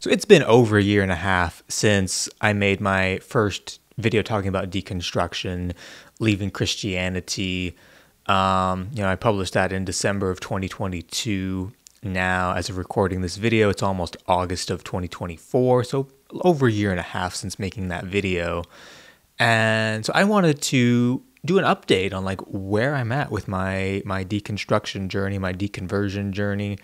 So it's been over a year and a half since I made my first video talking about deconstruction, leaving Christianity. Um, you know, I published that in December of 2022. Now, as of recording this video, it's almost August of 2024. So over a year and a half since making that video. And so I wanted to do an update on like where I'm at with my my deconstruction journey, my deconversion journey.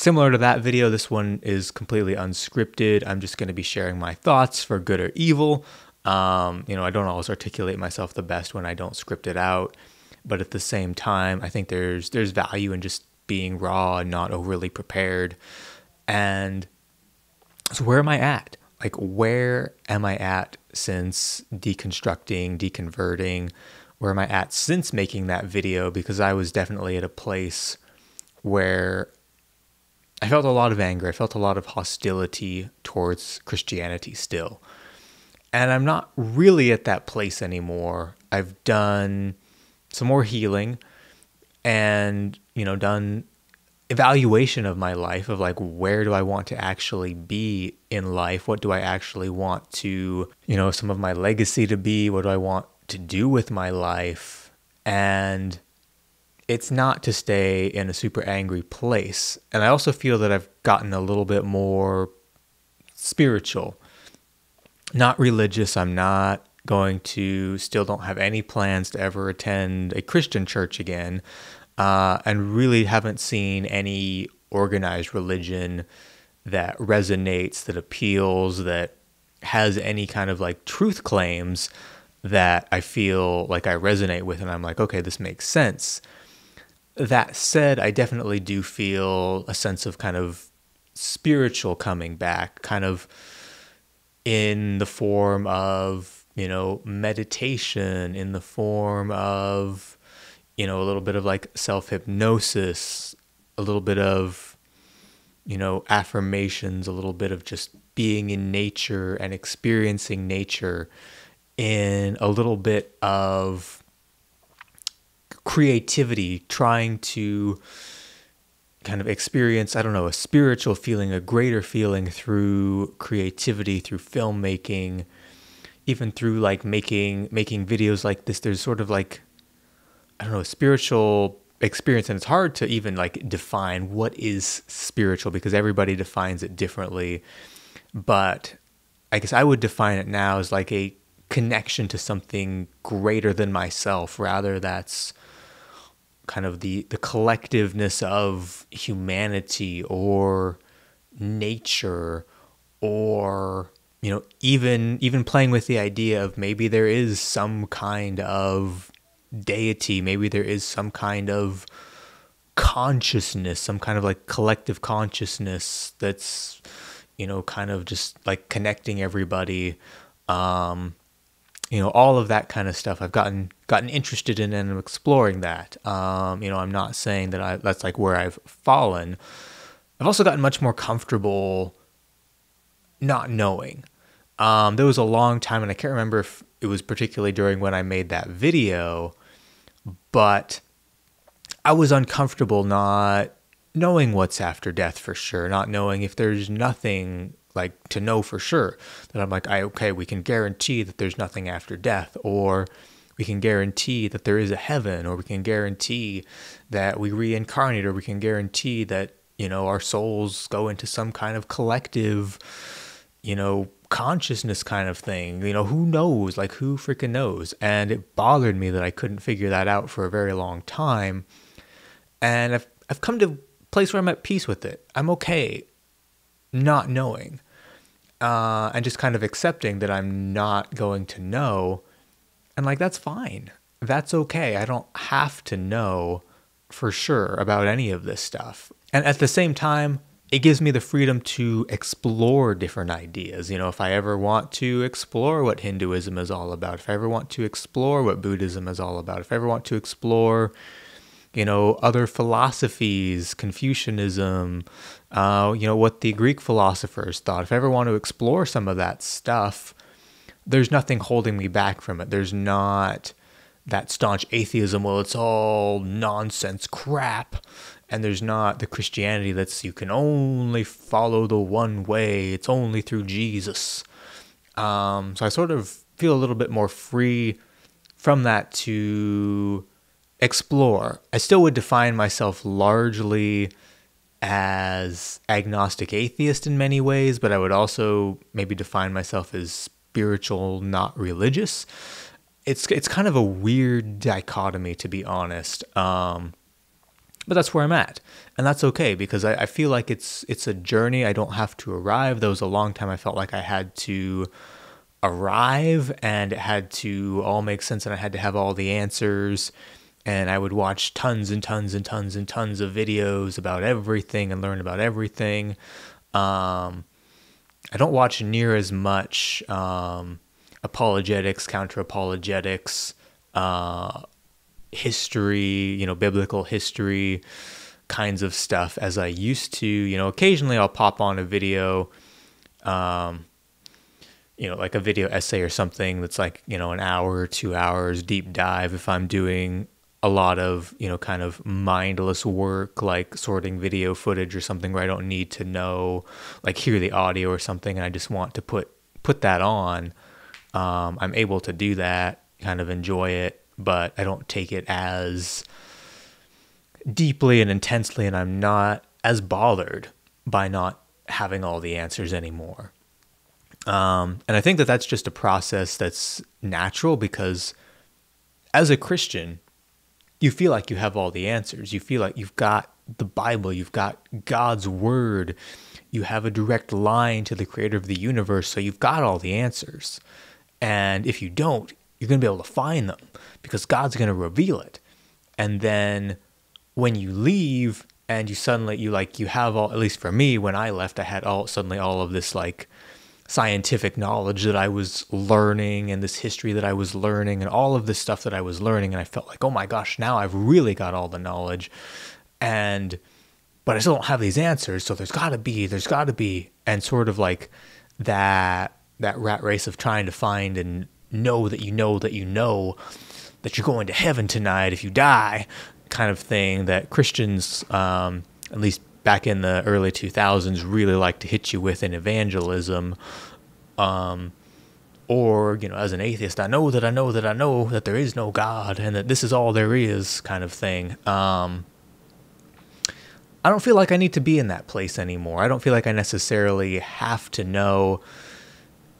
Similar to that video, this one is completely unscripted. I'm just going to be sharing my thoughts for good or evil. Um, you know, I don't always articulate myself the best when I don't script it out, but at the same time, I think there's there's value in just being raw and not overly prepared. And so, where am I at? Like, where am I at since deconstructing, deconverting? Where am I at since making that video? Because I was definitely at a place where I felt a lot of anger. I felt a lot of hostility towards Christianity still. And I'm not really at that place anymore. I've done some more healing and, you know, done evaluation of my life of like where do I want to actually be in life? What do I actually want to, you know, some of my legacy to be? What do I want to do with my life? And it's not to stay in a super angry place. And I also feel that I've gotten a little bit more spiritual, not religious. I'm not going to, still don't have any plans to ever attend a Christian church again, uh, and really haven't seen any organized religion that resonates, that appeals, that has any kind of like truth claims that I feel like I resonate with, and I'm like, okay, this makes sense. That said, I definitely do feel a sense of kind of spiritual coming back, kind of in the form of, you know, meditation, in the form of, you know, a little bit of like self hypnosis, a little bit of, you know, affirmations, a little bit of just being in nature and experiencing nature in a little bit of creativity, trying to kind of experience, I don't know, a spiritual feeling, a greater feeling through creativity, through filmmaking, even through like making making videos like this. There's sort of like I don't know, a spiritual experience and it's hard to even like define what is spiritual because everybody defines it differently. But I guess I would define it now as like a connection to something greater than myself rather that's kind of the the collectiveness of humanity or nature or you know even even playing with the idea of maybe there is some kind of deity maybe there is some kind of consciousness some kind of like collective consciousness that's you know kind of just like connecting everybody um you know all of that kind of stuff. I've gotten gotten interested in and i'm exploring that. Um, you know i'm not saying that i that's like where i've fallen. I've also gotten much more comfortable not knowing. Um, there was a long time and i can't remember if it was particularly during when i made that video but i was uncomfortable not knowing what's after death for sure not knowing if there's nothing like to know for sure that I'm like, I okay, we can guarantee that there's nothing after death, or we can guarantee that there is a heaven, or we can guarantee that we reincarnate, or we can guarantee that you know our souls go into some kind of collective, you know, consciousness kind of thing. You know, who knows? Like who freaking knows? And it bothered me that I couldn't figure that out for a very long time. And I've I've come to a place where I'm at peace with it. I'm okay not knowing uh, and just kind of accepting that I'm not going to know. And like, that's fine. That's okay. I don't have to know for sure about any of this stuff. And at the same time, it gives me the freedom to explore different ideas. You know, if I ever want to explore what Hinduism is all about, if I ever want to explore what Buddhism is all about, if I ever want to explore, you know, other philosophies, Confucianism, uh, you know, what the Greek philosophers thought. If I ever want to explore some of that stuff, there's nothing holding me back from it. There's not that staunch atheism, well, it's all nonsense crap. and there's not the Christianity that's you can only follow the one way. It's only through Jesus. Um, so I sort of feel a little bit more free from that to explore. I still would define myself largely as agnostic atheist in many ways, but I would also maybe define myself as spiritual, not religious. It's it's kind of a weird dichotomy to be honest. Um, but that's where I'm at, and that's okay because I, I feel like it's it's a journey. I don't have to arrive. There was a long time I felt like I had to arrive, and it had to all make sense, and I had to have all the answers and I would watch tons and tons and tons and tons of videos about everything and learn about everything. Um, I don't watch near as much um, apologetics, counter apologetics, uh, history, you know, biblical history kinds of stuff as I used to. You know, occasionally I'll pop on a video. Um, you know, like a video essay or something that's like, you know, an hour two hours deep dive if I'm doing a lot of you know kind of mindless work like sorting video footage or something where I don't need to know like hear the audio or something and I just want to put put that on um, I'm able to do that kind of enjoy it but I don't take it as deeply and intensely and I'm not as bothered by not having all the answers anymore. Um, and I think that that's just a process that's natural because as a Christian you feel like you have all the answers. You feel like you've got the Bible, you've got God's word, you have a direct line to the creator of the universe, so you've got all the answers. And if you don't, you're going to be able to find them because God's going to reveal it. And then when you leave and you suddenly you like you have all at least for me when I left I had all suddenly all of this like scientific knowledge that I was learning and this history that I was learning and all of this stuff that I was learning. And I felt like, oh my gosh, now I've really got all the knowledge. And, but I still don't have these answers. So there's gotta be, there's gotta be, and sort of like that, that rat race of trying to find and know that you know that you know that you're going to heaven tonight if you die kind of thing that Christians, um, at least back in the early 2000s really like to hit you with in evangelism um, or you know as an atheist i know that i know that i know that there is no god and that this is all there is kind of thing. Um, i don't feel like i need to be in that place anymore. I don't feel like i necessarily have to know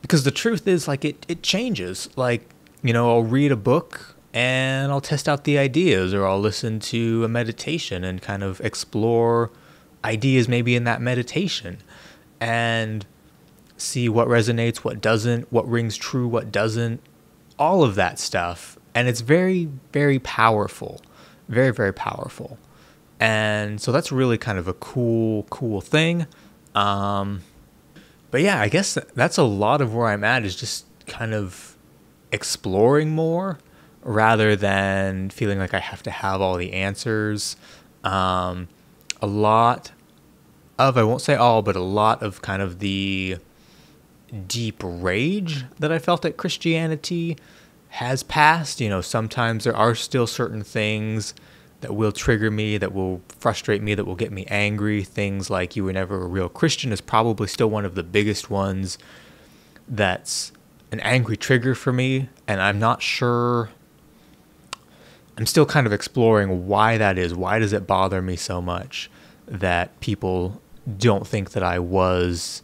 because the truth is like it, it changes. Like you know i'll read a book and i'll test out the ideas or i'll listen to a meditation and kind of explore ideas maybe in that meditation and see what resonates, what doesn't, what rings true, what doesn't, all of that stuff. And it's very, very powerful. Very, very powerful. And so that's really kind of a cool, cool thing. Um, but yeah, I guess that's a lot of where I'm at is just kind of exploring more rather than feeling like I have to have all the answers. Um, a lot of, I won't say all, but a lot of kind of the deep rage that I felt at Christianity has passed. You know, sometimes there are still certain things that will trigger me, that will frustrate me, that will get me angry. Things like you were never a real Christian is probably still one of the biggest ones that's an angry trigger for me. And I'm not sure. I'm still kind of exploring why that is. Why does it bother me so much? that people don't think that I was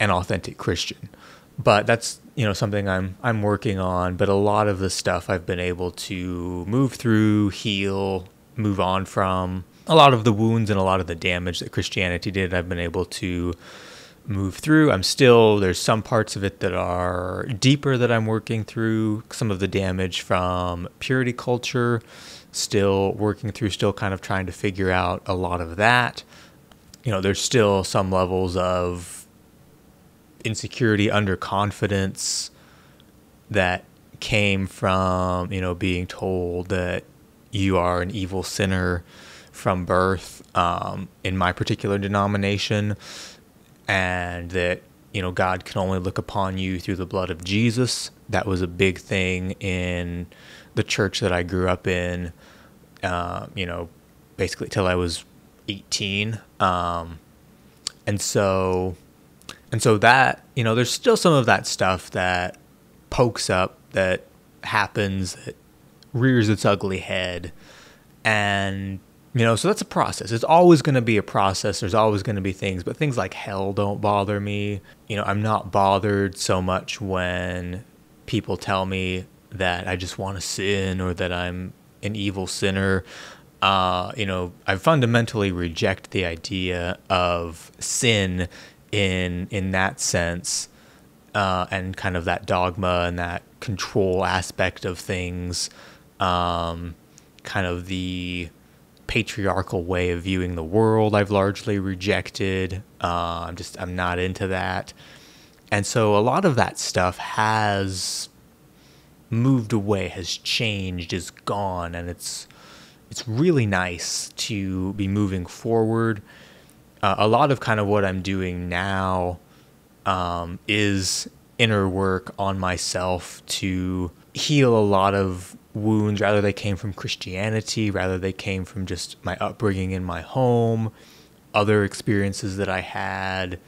an authentic Christian. But that's you know something I'm I'm working on. But a lot of the stuff I've been able to move through, heal, move on from. A lot of the wounds and a lot of the damage that Christianity did, I've been able to move through. I'm still there's some parts of it that are deeper that I'm working through. Some of the damage from purity culture still working through, still kind of trying to figure out a lot of that. You know, there's still some levels of insecurity, underconfidence that came from, you know, being told that you are an evil sinner from birth um, in my particular denomination and that you know God can only look upon you through the blood of Jesus. That was a big thing in the church that I grew up in, uh, you know, basically till I was 18. Um, and so, and so that, you know, there's still some of that stuff that pokes up, that happens, that rears its ugly head. And, you know, so that's a process. It's always going to be a process. There's always going to be things, but things like hell don't bother me. You know, I'm not bothered so much when people tell me that I just want to sin or that I'm an evil sinner. Uh, you know, I fundamentally reject the idea of sin in in that sense, uh, and kind of that dogma and that control aspect of things, um, kind of the patriarchal way of viewing the world. I've largely rejected. Uh, I'm just I'm not into that, and so a lot of that stuff has moved away, has changed, is gone, and it's it's really nice to be moving forward. Uh, a lot of kind of what I'm doing now um, is inner work on myself to heal a lot of wounds. Rather, they came from Christianity, rather, they came from just my upbringing in my home, other experiences that I had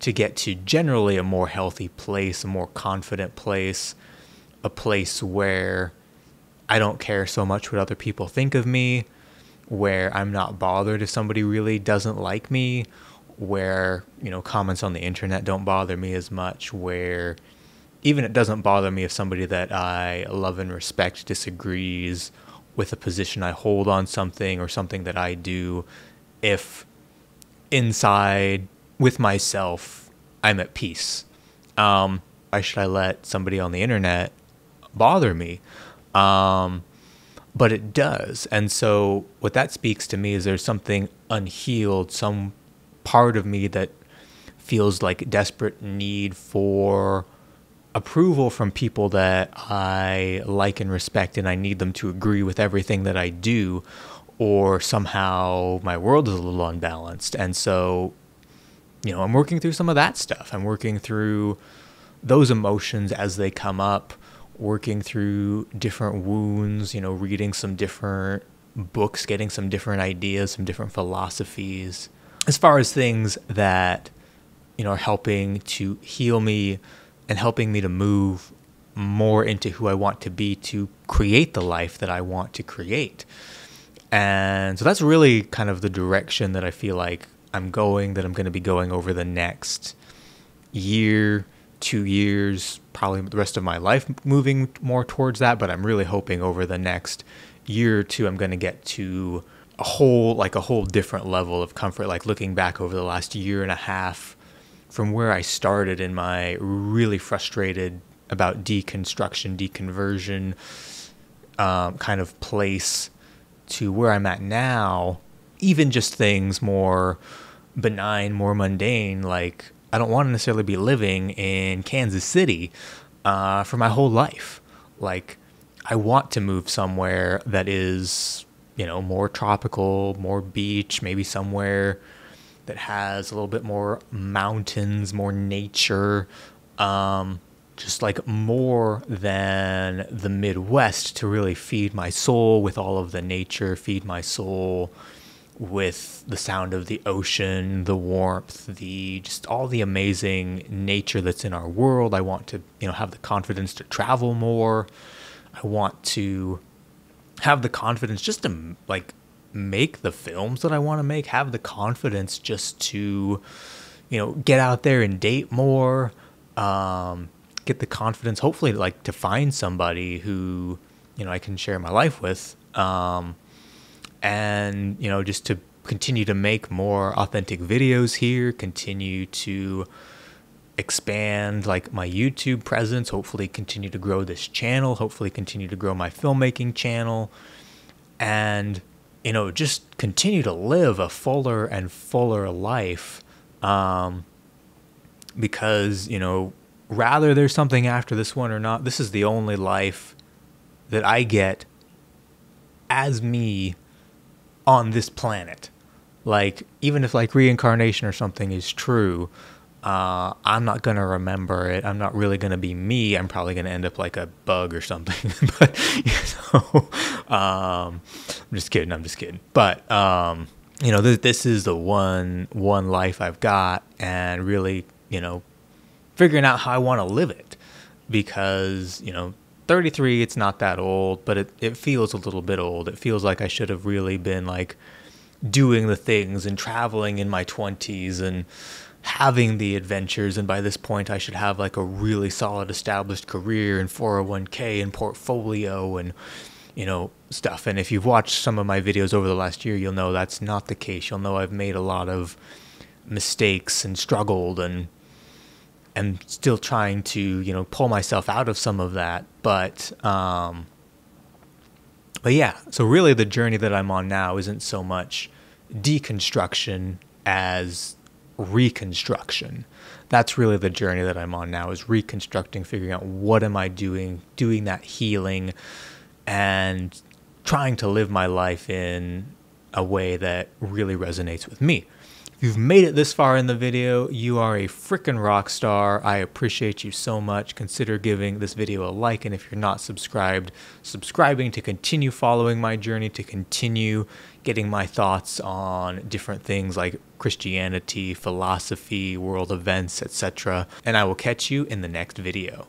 to get to generally a more healthy place, a more confident place, a place where I don't care so much what other people think of me, where I'm not bothered if somebody really doesn't like me, where, you know, comments on the internet don't bother me as much, where even it doesn't bother me if somebody that I love and respect disagrees with a position I hold on something or something that I do, if inside with myself I'm at peace. Um, why should I let somebody on the internet bother me? Um, but it does. And so, what that speaks to me is there's something unhealed, some part of me that feels like desperate need for approval from people that I like and respect, and I need them to agree with everything that I do, or somehow my world is a little unbalanced. And so, you know, I'm working through some of that stuff. I'm working through those emotions as they come up working through different wounds, you know, reading some different books, getting some different ideas, some different philosophies. As far as things that, you know, are helping to heal me and helping me to move more into who I want to be to create the life that I want to create. And so that's really kind of the direction that I feel like I'm going, that I'm going to be going over the next year, two years, probably the rest of my life moving more towards that. But I'm really hoping over the next year or two, I'm going to get to a whole, like a whole different level of comfort. Like looking back over the last year and a half from where I started in my really frustrated about deconstruction, deconversion um, kind of place to where I'm at now, even just things more benign, more mundane, like I don't want to necessarily be living in Kansas City uh, for my whole life. Like, I want to move somewhere that is, you know, more tropical, more beach, maybe somewhere that has a little bit more mountains, more nature, um, just like more than the Midwest to really feed my soul with all of the nature, feed my soul with the sound of the ocean, the warmth, the just all the amazing nature that's in our world. I want to, you know, have the confidence to travel more. I want to have the confidence just to like make the films that I want to make, have the confidence just to, you know, get out there and date more, um, get the confidence, hopefully, like to find somebody who, you know, I can share my life with. Um, and you know just to continue to make more authentic videos here continue to expand like my youtube presence hopefully continue to grow this channel hopefully continue to grow my filmmaking channel and you know just continue to live a fuller and fuller life um, because you know rather there's something after this one or not this is the only life that i get as me on this planet. Like, even if like reincarnation or something is true, uh, I'm not going to remember it. I'm not really going to be me. I'm probably going to end up like a bug or something. but, you know, um, I'm just kidding. I'm just kidding. But, um, you know, this, this is the one, one life I've got and really, you know, figuring out how I want to live it because, you know, 33, it's not that old, but it, it feels a little bit old. It feels like I should have really been like doing the things and traveling in my 20s and having the adventures. And by this point, I should have like a really solid established career and 401k and portfolio and, you know, stuff. And if you've watched some of my videos over the last year, you'll know that's not the case. You'll know I've made a lot of mistakes and struggled and am still trying to you know pull myself out of some of that but um but yeah so really the journey that i'm on now isn't so much deconstruction as reconstruction that's really the journey that i'm on now is reconstructing figuring out what am i doing doing that healing and trying to live my life in a way that really resonates with me if you've made it this far in the video, you are a freaking rock star. I appreciate you so much. Consider giving this video a like, and if you're not subscribed, subscribing to continue following my journey, to continue getting my thoughts on different things like Christianity, philosophy, world events, etc. And I will catch you in the next video.